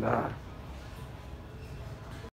Nah.